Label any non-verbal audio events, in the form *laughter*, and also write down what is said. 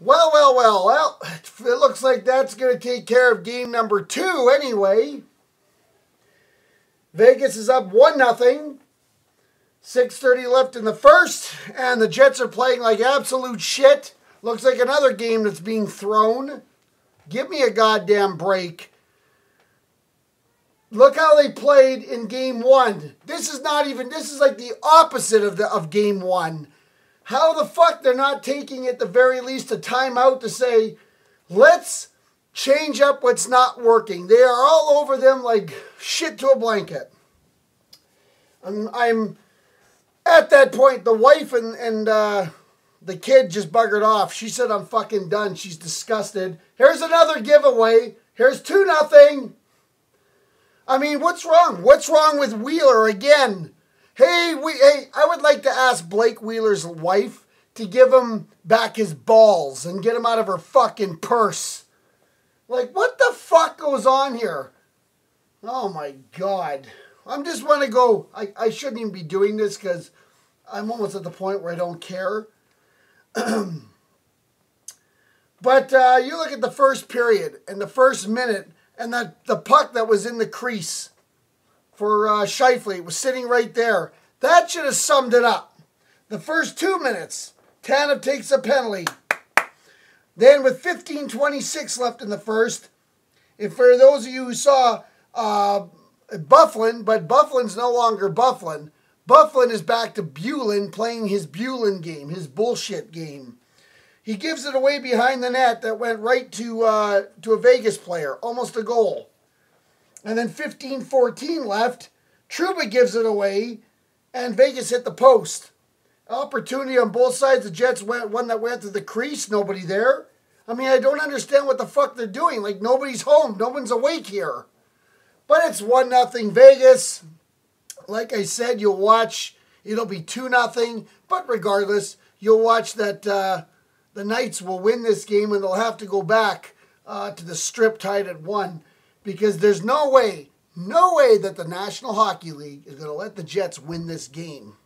Well, well, well, well, it looks like that's going to take care of game number two anyway. Vegas is up 1 nothing. 6.30 left in the first, and the Jets are playing like absolute shit. Looks like another game that's being thrown. Give me a goddamn break. Look how they played in game one. This is not even, this is like the opposite of, the, of game one. How the fuck they're not taking at the very least a timeout to say, let's change up what's not working. They are all over them like shit to a blanket. I'm, I'm at that point, the wife and, and uh, the kid just buggered off. She said, I'm fucking done. She's disgusted. Here's another giveaway. Here's 2 nothing. I mean, what's wrong? What's wrong with Wheeler again? Hey, we, hey, I would like to ask Blake Wheeler's wife to give him back his balls and get him out of her fucking purse. Like, what the fuck goes on here? Oh my god. I'm just want to go. I, I shouldn't even be doing this because I'm almost at the point where I don't care. *clears throat* but uh, you look at the first period and the first minute, and that the puck that was in the crease for uh, Scheifele was sitting right there. That should have summed it up. The first two minutes, Tanev takes a penalty. Then with 15.26 left in the first, if for those of you who saw uh, Byfuglien, but Byfuglien's no longer Byfuglien. Byfuglien is back to Bulin playing his Bulin game, his bullshit game. He gives it away behind the net that went right to uh, to a Vegas player, almost a goal. And then 15-14 left. Trouba gives it away, and Vegas hit the post. Opportunity on both sides. The Jets went one that went to the crease. Nobody there. I mean, I don't understand what the fuck they're doing. Like nobody's home. No one's awake here. But it's one nothing Vegas. Like I said, you'll watch. It'll be two nothing. But regardless, you'll watch that. Uh, the Knights will win this game and they'll have to go back uh, to the strip tied at one because there's no way, no way that the National Hockey League is going to let the Jets win this game.